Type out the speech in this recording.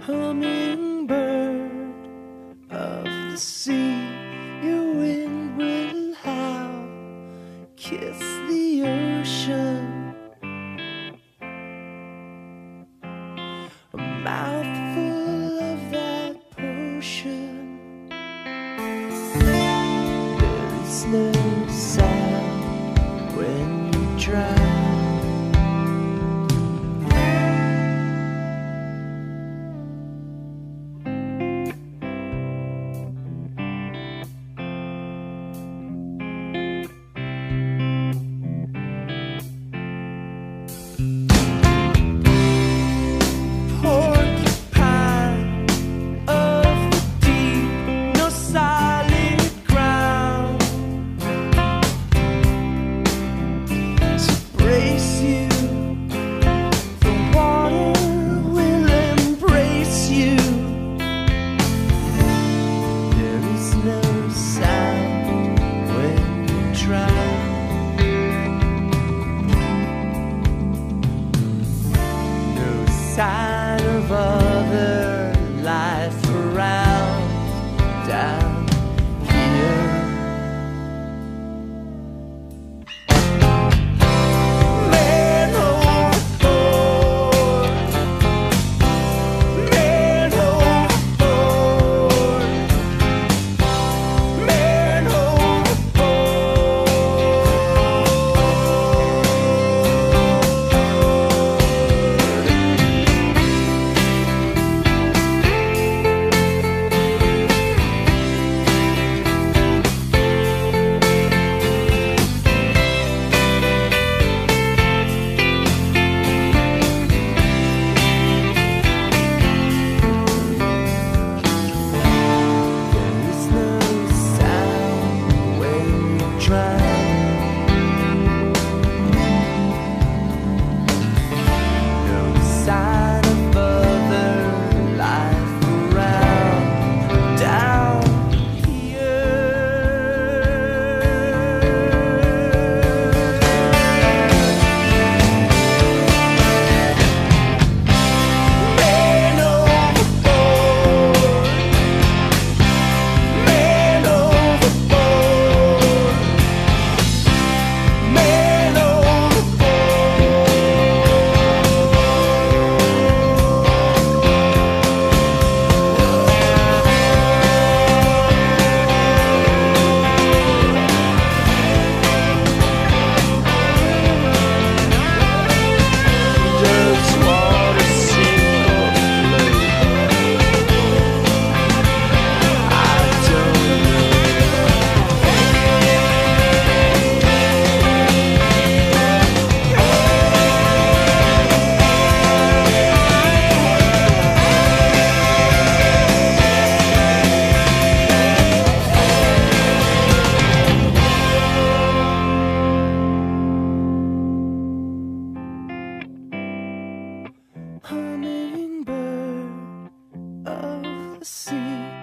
hummingbird of the sea. Your wind will howl, kiss the ocean. A mouthful of that potion. There is no sound when you drown. Side of others. side See.